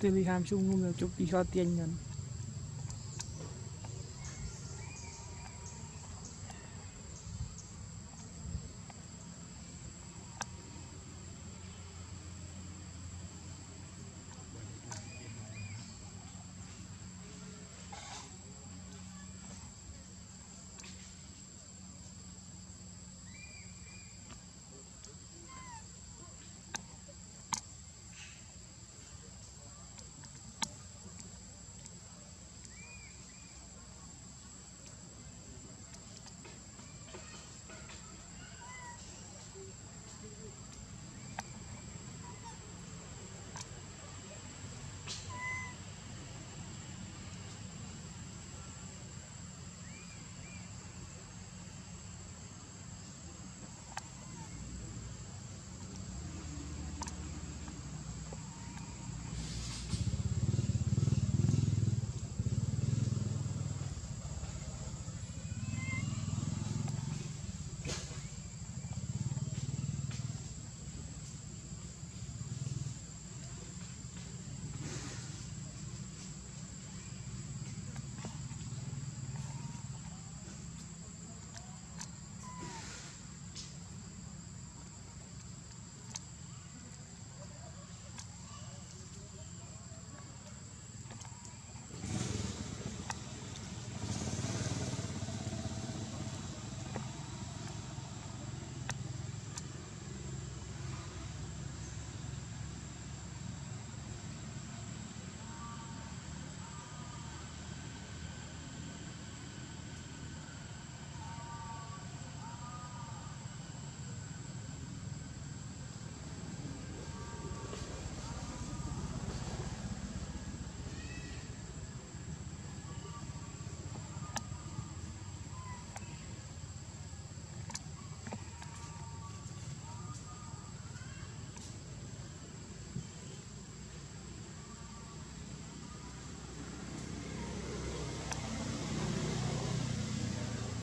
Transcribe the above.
từ đi chung luôn được chụp đi cho tiền nhận